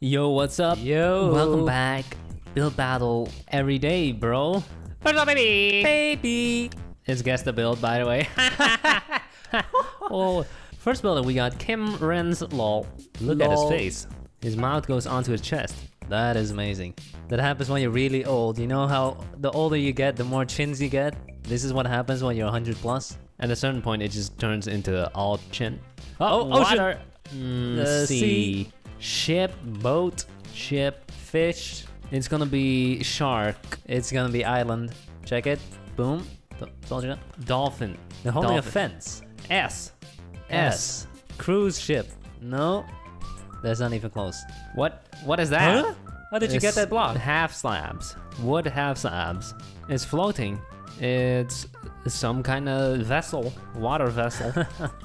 Yo, what's up? Yo. Welcome back. Build battle every day, bro. What's up, baby? Baby. It's guess the build, by the way. oh, first builder we got Kim Ren's lol. Look at his face. His mouth goes onto his chest. That is amazing. That happens when you're really old. You know how the older you get, the more chins you get? This is what happens when you're 100 plus. At a certain point, it just turns into all chin. Oh, Oh, ocean. water. Mm, Uh, sea. sea. Ship, boat, ship, fish. It's gonna be shark, It's gonna be island. Check it. Boom. Told you that. dolphin. They're holding a fence. S. S. Cruise ship. No. That's not even close. What? What is that? Huh? How did you get that block? Half slabs. Wood half slabs. It's floating. It's some kind of vessel, water vessel.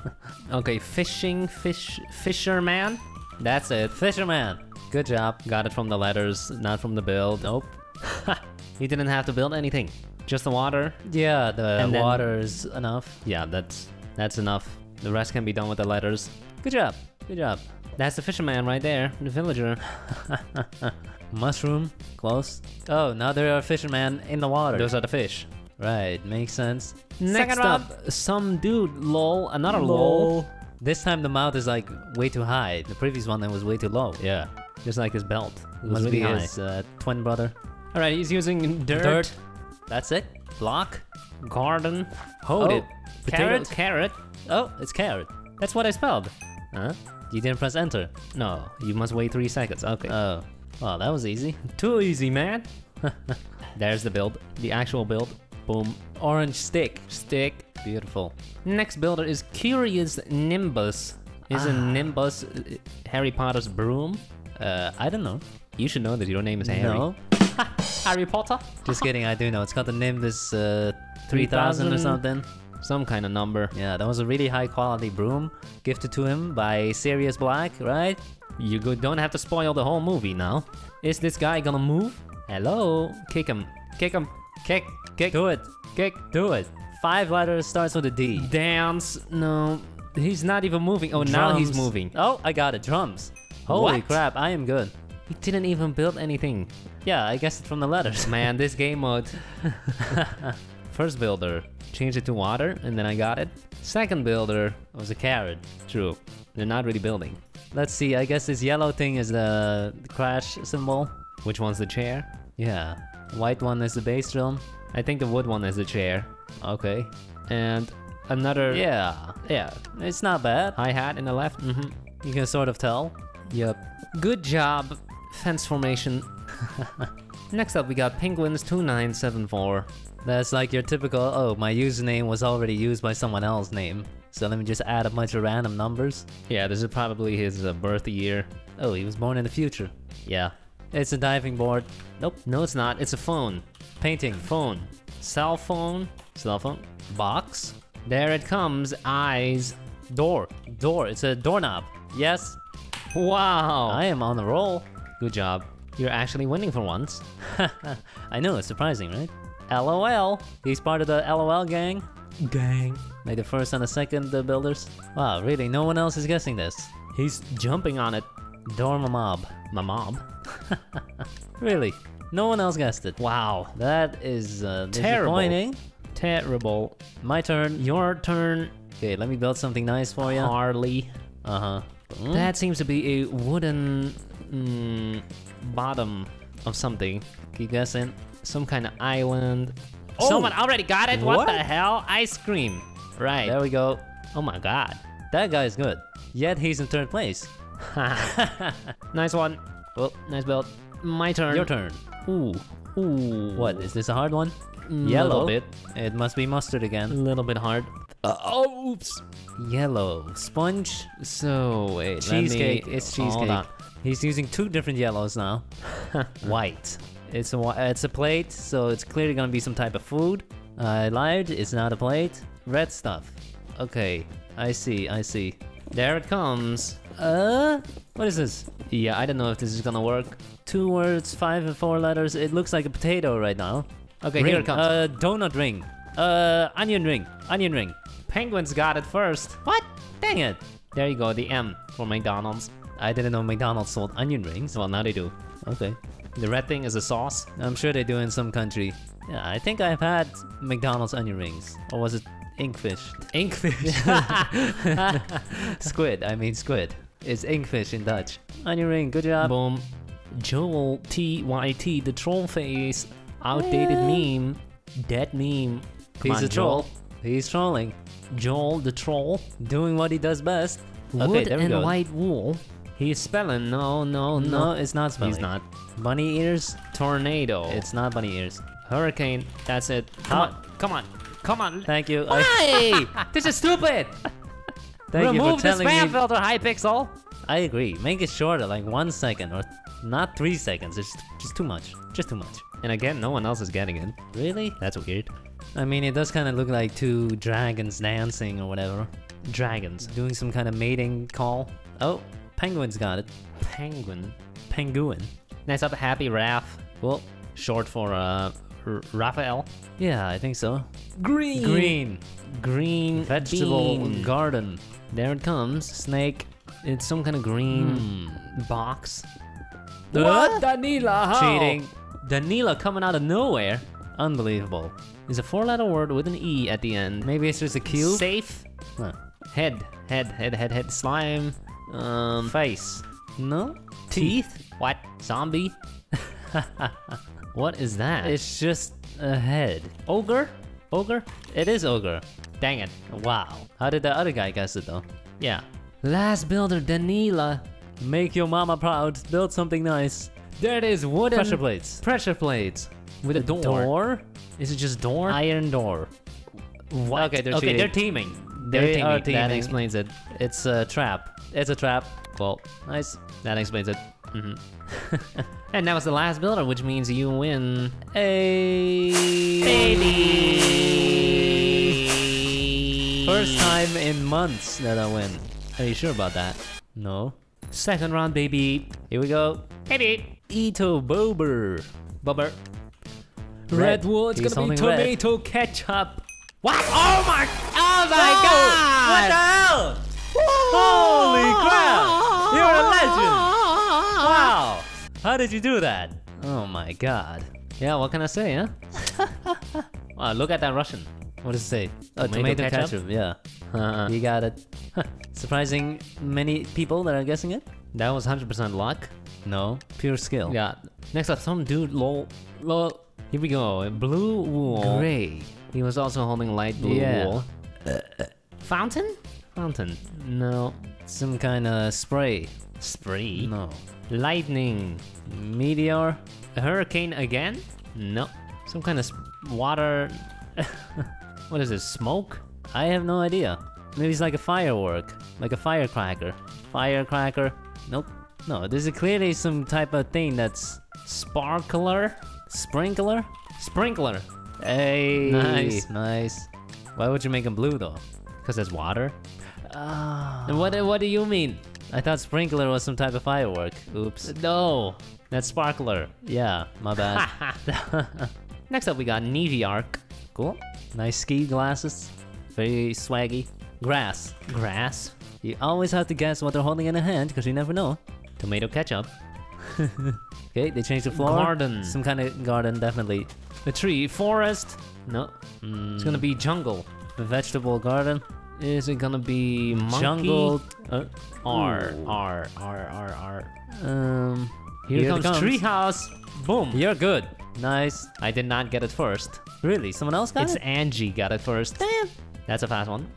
okay, fishing, fish, fisherman. That's it. Fisherman. Good job. Got it from the letters, not from the build. Nope. he didn't have to build anything. Just the water. Yeah, the And water is enough. Yeah, that's that's enough. The rest can be done with the letters. Good job. Good job. That's the fisherman right there, the villager. Mushroom. Close. Oh, now there are fishermen in the water. Those are the fish. Right, makes sense. Next Second up, some dude, lol, another lol. lol. This time the mouth is like way too high. The previous one it was way too low. Yeah, just like his belt. It was Must really be high. his uh, twin brother. All right, he's using dirt, Dirt. That's it. Block. garden. Hold Oh, it. carrot? Carrot. Oh, it's carrot. That's what I spelled. Huh? You didn't press enter. No, you must wait three seconds. Okay. Oh, well, that was easy. Too easy, man. There's the build, the actual build. Boom. Orange stick. Stick. Beautiful. Next builder is Curious Nimbus. Is a Ah. Nimbus uh, Harry Potter's broom? Uh, I don't know. You should know that your name is Harry. No. Harry Potter? Just kidding, I do know. It's got the Nimbus uh, 3000 or something. Some kind of number. Yeah, that was a really high quality broom gifted to him by Sirius Black, right? You go- don't have to spoil the whole movie now. Is this guy gonna move? Hello? Kick him. Kick him. Kick. Kick. Do it. Kick. Do it. Five letters starts with a D. Dance. No. He's not even moving. Oh, now he's moving. Oh, I got it. Drums. Holy What? crap, I am good. He didn't even build anything. Yeah, I guessed it from the letters. Man, this game mode. First builder, changed it to water, and then I got it. Second builder, was a carrot. true. They're not really building. Let's see, I guess this yellow thing is the crash symbol. Which one's the chair? Yeah. White one is the bass drum. I think the wood one is the chair. Okay. And another Yeah. Yeah. It's not bad. hi hat in the left. Mm-hmm. You can sort of tell. Yep. Good job, fence formation. Next up, we got Penguins 2974. That's like your typical, oh, my username was already used by someone else's name. So let me just add a bunch of random numbers. Yeah, this is probably his uh, birth year. Oh, he was born in the future. Yeah. It's a diving board. Nope, no, it's not. It's a phone. Painting. Phone. Cell phone. Cell phone. Box. There it comes. Eyes. Door. Door. It's a doorknob. Yes. Wow. I am on the roll. Good job. You're actually winning for once. I know, it's surprising, right? LOL. He's part of the LOL gang. Gang. Like the first and the second uh, builders. Wow, really? No one else is guessing this. He's jumping on it. Dorma mob. My mom. Really? No one else guessed it. Wow. That is uh, Terrible. disappointing. Terrible. My turn. Your turn, Okay, let me build something nice for you. Harley. Uh huh. That seems to be a wooden mm, bottom of something. Keep guessing. Some kind of island. Oh! Someone already got it? What? What? the hell? Ice cream. Right. There we go. Oh my god. That guy's good. Yet he's in third place. nice one. Well, nice build. My turn. Your turn. Ooh. Ooh. What? Is this a hard one? Mm, Yellow. Little bit. It must be mustard again. A little bit hard. oh, oops. Yellow. Sponge. So, wait. let me- Cheesecake. It's Hold cheesecake. on. He's using two different yellows now. White. It's a it's a plate, so it's clearly gonna be some type of food. I lied. It's not a plate. Red stuff. Okay. I see. I see. There it comes. Uh, what is this? Yeah, I don't know if this is gonna work. Two words, five and four letters. It looks like a potato right now. Okay, ring. here it comes. Uh, donut ring. Uh, onion ring. Onion ring. Penguins got it first. What? Dang it. There you go, the M for McDonald's. I didn't know McDonald's sold onion rings. Well, now they do. Okay. The red thing is a sauce. I'm sure they do in some country. Yeah, I think I've had McDonald's onion rings. Or was it inkfish? Inkfish. squid, I mean squid. It's inkfish in Dutch. Onion ring, good job. Boom. Joel TYT, the troll face. Outdated meme. Dead meme. Come He's on, a troll. Joel. He's trolling. Joel the troll. Doing what he does best. Wood okay, there we and go. white wool. He's spelling. No, no, No, no. it's not spelling. He's not. Bunny ears? Tornado. It's not bunny ears. hurricane. That's it. Come How- on. Come on. Come on. Thank you. I, Hey! this is stupid. thank you Remove the spam me. filter, Hypixel. I agree. Make it shorter, like one second or not three seconds. It's just too much. Just too much. And again, no one else is getting it. Really? That's weird. I mean, it does kind of look like two dragons dancing or whatever. Dragons. Doing some kind of mating call. Oh, penguins got it. Penguin. Penguin. Next up, Happy Raph. Well, Short for uh, R- Raphael. yeah, I think so. Green. Green. Green. Vegetable bean. garden. There it comes. Snake. It's some kind of green Hmm. box. What? Danila? How? Cheating. Danila coming out of nowhere. Unbelievable. It's a four-letter word with an E at the end. Maybe it's just a cube? Safe. Huh. Head. Head. Head. Head. Head. Slime. Um. Face. No? Teeth. What? Zombie. what is that? It's just a head. ogre. Ogre. It is ogre. Dang it. Wow. How did the other guy guess it though? Yeah. Last builder, Danila. Make your mama proud. Build something nice. There it is. Wooden Pressure plates. Pressure plates with a door. Door? Is it just door? Iron door. What? Okay, they're okay, they're teaming. They They're teaming. That explains it. It's a trap. It's a trap. Well, Nice. that explains it. Hmm and that was the last builder, which means you win. Hey. Baby. First time in months that I win. Are you sure about that? No. Second round, baby. Here we go. Baby. Ito Bober. Bubber. Red. Red wool. It's gonna be holding red. tomato ketchup. What? Oh my! Oh my Whoa! god! What the hell? How did you do that? Oh my god. Yeah, what can I say, huh? wow, look at that Russian. What does it say? Oh, Tomato tomato, ketchup? ketchup. Yeah. Uh, You got it. Surprising many people that are guessing it? that was 100% luck. No. Pure skill. Yeah. Next up, some dude, lol. Lol. Here we go. Blue wool. Gray. He was also holding light blue Yeah. wool. Fountain? Fountain. No. Some kind of spray. Spree. No. Lightning. Meteor. A hurricane again? No. Some kind of sp- water. what is this? Smoke? I have no idea. Maybe it's like a firework. Like a firecracker. Firecracker. Nope. No, this is clearly some type of thing that's Sparkler? sprinkler. Sprinkler. Hey. Nice. Nice. Why would you make them blue though? Because it's water. Ah. And what, what do you mean? I thought sprinkler was some type of firework. Oops. No. That's sparkler. Yeah, my bad. Next up, we got Neviarch. cool. Nice ski glasses. Very swaggy. Grass. Grass. You always have to guess what they're holding in their hand because you never know. Tomato ketchup. Okay, they changed the floor. Garden. Some kind of garden, definitely. A tree. Forest. No. Mm, It's gonna be jungle. a vegetable garden. Is it gonna be monkey? Jungle. Uh, R, R, R, R, R. Um, Here, Here comes, comes. treehouse. Boom. you're good. Nice. I did not get it first. Really? Someone else got it's it? It's Angie got it first. Damn. That's a fast one.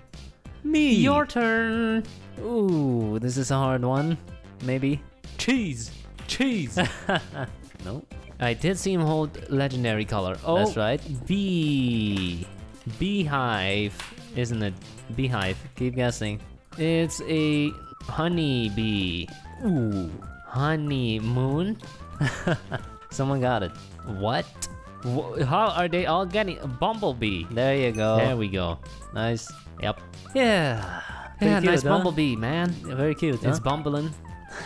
Me. Your turn. Ooh, this is a hard one. Maybe. Cheese. Cheese. No. I did see him hold legendary color. Oh, That's right. Bee. Beehive. Isn't it? Beehive. Keep guessing. It's a honey bee. Ooh. Honeymoon? Someone got it. What? Wh- How are they all getting a bumblebee? There you go. There we go. Nice. Yep. Yeah. Pretty Yeah, cute, nice huh? bumblebee, man. Very cute. It's huh? bumbling.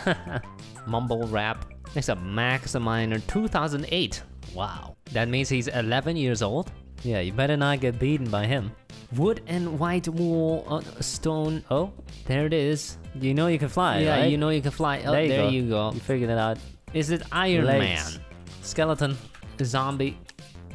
Mumble rap. Next up, Maximiner 2008. Wow. That means he's 11 years old. yeah, you better not get beaten by him. Wood and white wool on stone. Oh, there it is. You know you can fly, yeah, right? you know you can fly. Oh, There you you, go. go. You figured it out. Is it Iron Legs. Man? Skeleton. A zombie?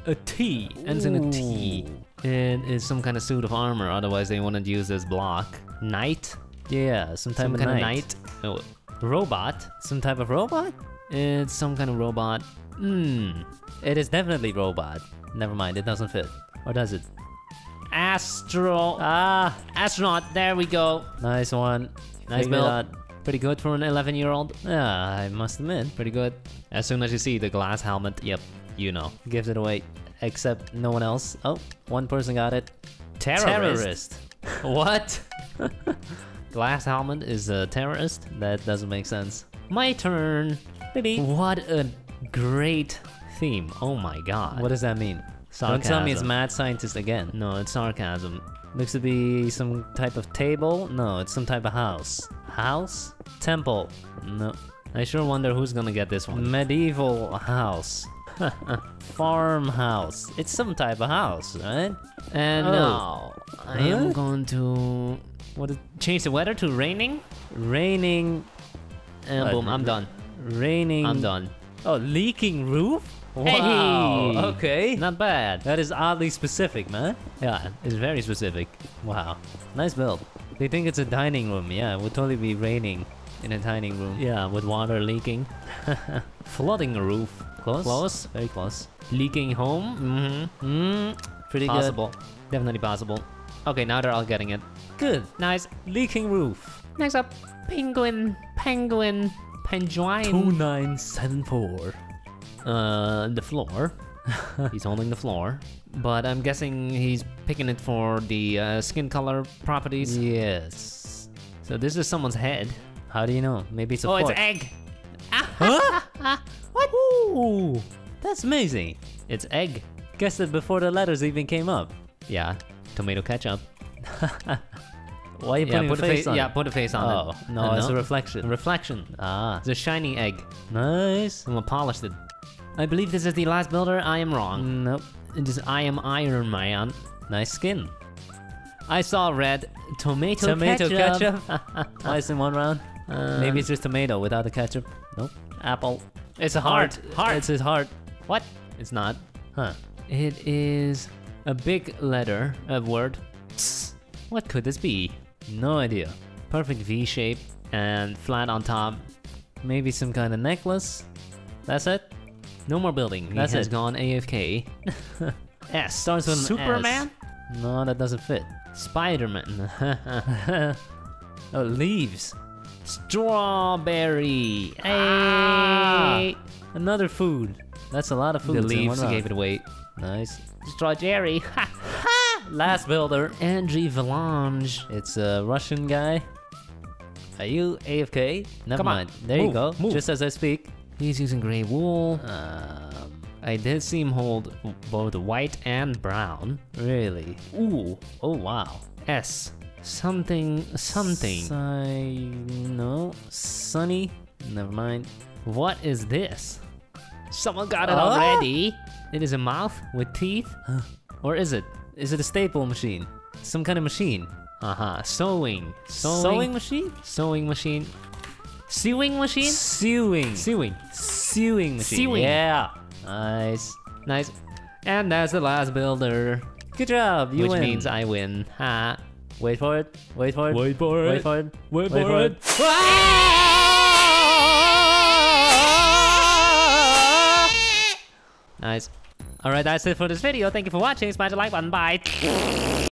A T. Ends in a T. It is some kind of suit of armor, otherwise they wouldn't use this block. Knight? Yeah, some type Some of kind knight. of knight? Oh, robot? Some type of robot? It's some kind of robot. Hmm. It is definitely robot. Never mind, it doesn't fit. Or does it? Astro. Ah, Astronaut. There we go. nice one. Nice Figured build. out. Pretty good for an 11 year old. Yeah, I must admit. Pretty good. As soon as you see the glass helmet, yep, you know. Gives it away. Except no one else. Oh, one person got it. Terrorist. what? glass helmet is a terrorist? That doesn't make sense. My turn. Baby. What a great theme. Oh my god. What does that mean? Don't tell me it's mad scientist again. No, it's sarcasm. Looks to be some type of table. No, it's some type of house. House? Temple. No. I sure wonder who's gonna get this one. Medieval house. Farmhouse. It's some type of house, right? And Oh. now I am going to What is change the weather to raining. raining? And boom, I'm done. Raining. I'm done. Oh, leaking roof? Wow. Hey! Okay. Not bad. That is oddly specific, man. Yeah, it's very specific. Wow. Nice build. They think it's a dining room. Yeah, it would totally be raining in a dining room. Yeah, with water leaking. Flooding a roof. Close? Close. Very close. Leaking home. Mm-hmm. Mm, pretty Possible. Definitely possible. Okay, now they're all getting it. good. Good. Nice. Leaking roof. Next up, penguin, penguin, penguin. 2974. Uh, the floor. he's holding the floor, but I'm guessing he's picking it for the uh, skin color properties. Yes. So this is someone's head. How do you know? Maybe it's a oh, fork. it's egg. Huh? what? Ooh, that's amazing. It's egg. Guessed it before the letters even came up. Yeah, tomato ketchup. Why are you yeah, putting put a face on Yeah, it? put a face on Oh, it. no, Uh, it's a reflection. reflection. Ah, It's a shiny egg. nice. I'm gonna polish it. I believe this is the last builder. I am wrong. Nope. It is I am Iron Man. Nice skin. I saw red tomato, Tomato ketchup. ketchup. Twice in one round. Uh, Maybe it's just tomato without the ketchup. Nope. Apple. it's a heart. Heart. It's his heart. What? It's not. Huh. It is a big letter, a word. Tss. What could this be? No idea. Perfect V shape and flat on top. Maybe some kind of necklace. That's it. No more building. He That's has it. gone AFK. S. Starts with an Superman? S. No, that doesn't fit. Spider-Man. oh, leaves. Strawberry. Ah. Hey. Another food. That's a lot of food. The leaves gave it away. Nice. Strawberry. Last builder. Andrew Valange. It's a Russian guy. Are you AFK? Never Come on, mind. There you go. move. Just as I speak. He's using gray wool. Um, I did see him hold both white and brown. really? Ooh. Oh wow. S. Something. Something. Si- no. Sunny. Never mind. What is this? Someone got it Ah. already. It is a mouth with teeth. or is it? Is it a staple machine? Some kind of machine? Uh huh. Sewing. Sewing. Sewing machine? Sewing machine. Sewing machine? Sewing. Sewing. Sewing machine. Sewing. Yeah. Nice. Nice. And that's the last builder. Good job. You which win. means I win. Ha. Wait for it. Wait for it. Wait for it. Wait for it. Wait Wait for it. Ah! Nice. Alright, that's it for this video. Thank you for watching. Smash the like button. Bye.